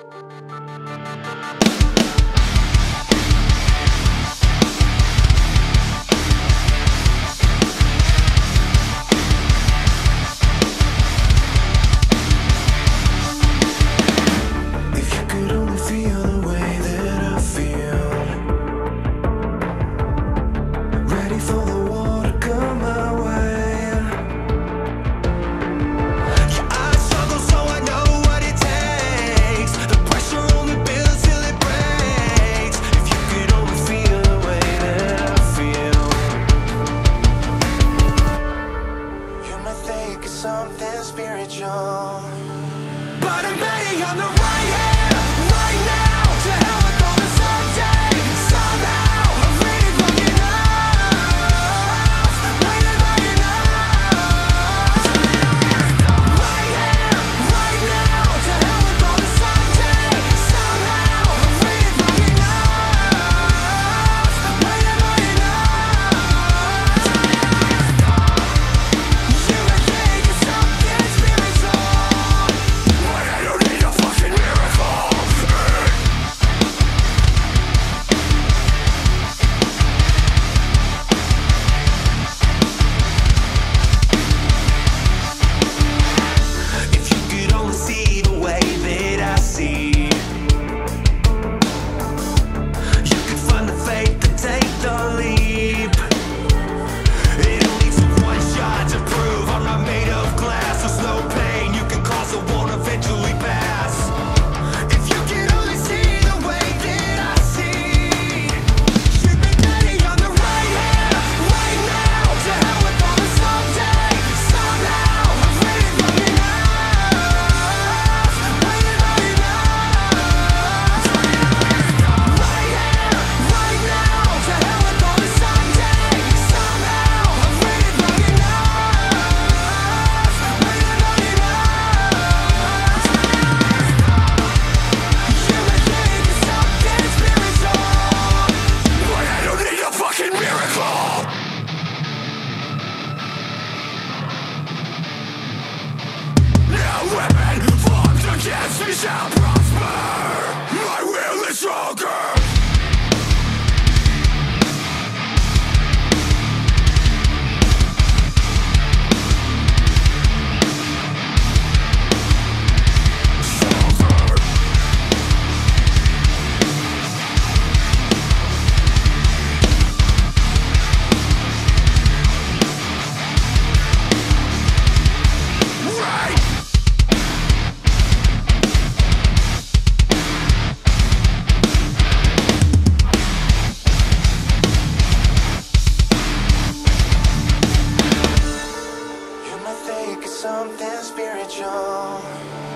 Thank you. But I'm betting on the right hand. shall prosper. My will is stronger. show